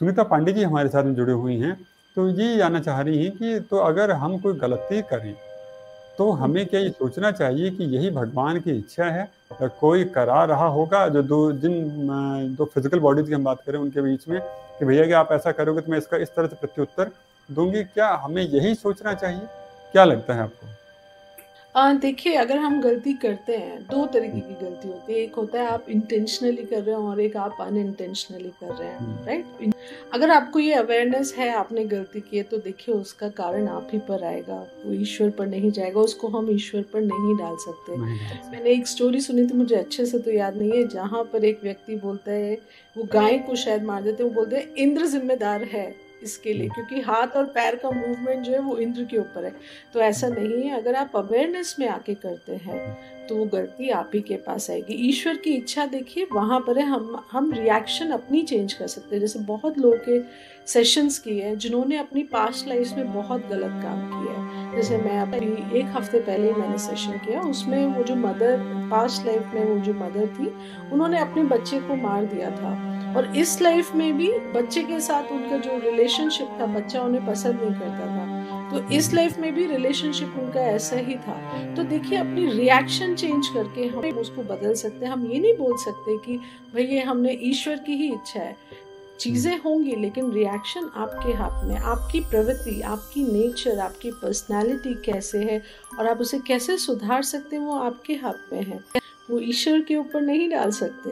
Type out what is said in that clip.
सुनीता पांडे जी हमारे साथ में जुड़े हुई हैं। तो ये जानना चाह रही हैं कि तो अगर हम कोई गलती करें तो हमें क्या ये सोचना चाहिए कि यही भगवान की इच्छा है? कोई करा रहा होगा, जो दो, जिन दो फ़िज़िकल बॉडीज की हम बात करें, उनके बीच में कि भैया कि आप ऐसा करोगे तो मैं इसका, इस तरह से प्रत्युत्तर दूँगी, क्या हमें यही सोचना चाहिए? क्या लगता है आपको? देखिए अगर हम गलती करते हैं दो तरीके की गलती होती है। एक होता है आप इंटेंशनली कर रहे हो और एक आप अनइंटेंशनली कर रहे हैं राइट हम्म। अगर आपको ये अवेयरनेस है आपने गलती की है तो देखिए उसका कारण आप ही पर आएगा। वो ईश्वर पर नहीं जाएगा उसको हम ईश्वर पर नहीं डाल सकते। मैंने एक स्टोरी सुनी थी मुझे अच्छे से तो याद नहीं है जहाँ पर एक व्यक्ति बोलता है वो गाय को शायद मार देते हैं वो बोलते हैं इंद्र जिम्मेदार है। इसके लिए क्योंकि हाथ और पैर का मूवमेंट जो है वो इंद्र के ऊपर है। तो ऐसा नहीं है अगर आप अवेयरनेस में आके करते हैं तो वो गलती आप ही के पास आएगी। ईश्वर की इच्छा देखिए वहाँ पर है हम हम रिएक्शन अपनी चेंज कर सकते हैं। जैसे बहुत लोग के सेशंस किए हैं जिन्होंने अपनी पास्ट लाइफ में बहुत गलत काम किया है। जैसे मैं अभी एक हफ़्ते पहले मैंने सेशन किया उसमें वो जो मदर पास्ट लाइफ में वो जो मदर थी उन्होंने अपने बच्चे को मार दिया था। और इस लाइफ में भी बच्चे के साथ उनका जो रिलेशनशिप था बच्चा उन्हें पसंद नहीं करता था। तो इस लाइफ में भी रिलेशनशिप उनका ऐसा ही था। तो देखिए अपनी रिएक्शन चेंज करके हम उसको बदल सकते हैं। हम ये नहीं बोल सकते कि भाई ये हमने ईश्वर की ही इच्छा है। चीज़ें होंगी लेकिन रिएक्शन आपके हाथ में आपकी प्रवृत्ति आपकी नेचर आपकी पर्सनालिटी कैसे है और आप उसे कैसे सुधार सकते हैं वो आपके हाथ में है। वो ईश्वर के ऊपर नहीं डाल सकते।